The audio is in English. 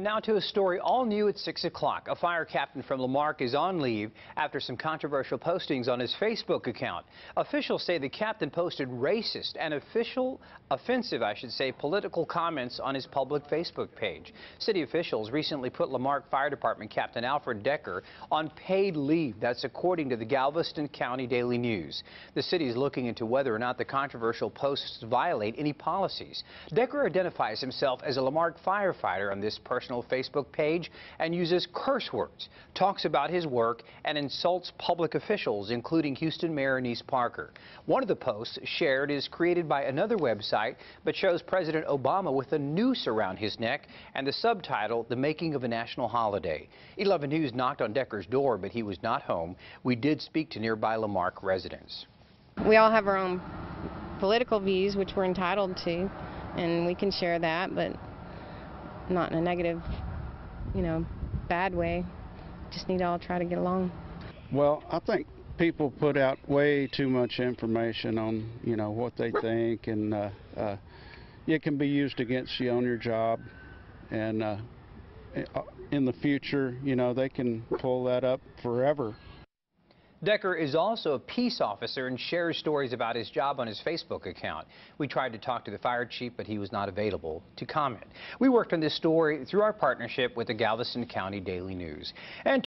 Now to a story all new at 6 o'clock. A fire captain from La Marque is on leave after some controversial postings on his Facebook account. Officials say the captain posted racist and official, offensive, I should say, political comments on his public Facebook page. City officials recently put La Marque Fire Department Captain Alfred Decker on paid leave. That's according to the Galveston County Daily News. The city is looking into whether or not the controversial posts violate any policies. Decker identifies himself as a La Marque firefighter on this personal Facebook page and uses curse words, talks about his work, and insults public officials, including Houston Mayor Annise Parker. One of the posts shared is created by another website, but shows President Obama with a noose around his neck and the subtitle, The Making of a National Holiday. 11 News knocked on Decker's door, but he was not home. We did speak to nearby La Marque residents. We all have our own political views, which we're entitled to, and we can share that, but not in a negative, you know, bad way. Just need to all try to get along. Well, I think people put out way too much information on, you know, what they think, and uh, uh, it can be used against you on your job. And uh, in the future, you know, they can pull that up forever. Decker is also a peace officer and shares stories about his job on his Facebook account. We tried to talk to the fire chief, but he was not available to comment. We worked on this story through our partnership with the Galveston County Daily News. And